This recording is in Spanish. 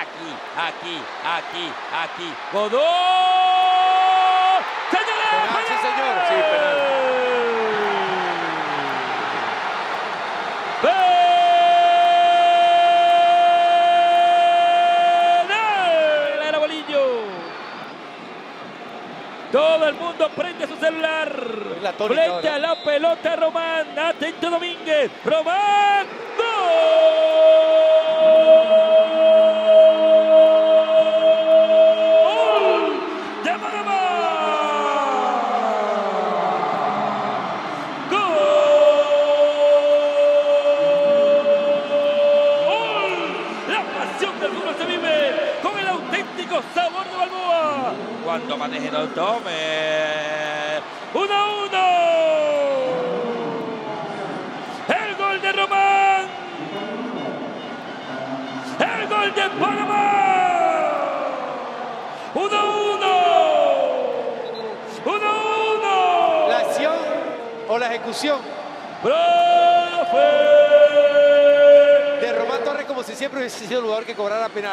aquí, aquí, aquí, aquí. ¡Godó! ¡Señores! Penal, sí, señor. Sí, penal. ¡Penal! Era Bolillo. Todo el mundo prende su celular. Frente a la pelota Román. Atento Domínguez. Román. Pasión del fútbol se vive con el auténtico sabor de Balboa. Cuando maneje lo tome. ¡Uno a uno! El gol de Román. El gol de Panamá. ¡Uno a uno! ¡Uno a uno! La acción o la ejecución ¡Profe! Si siempre hubiese sido el jugador que cobrara penal.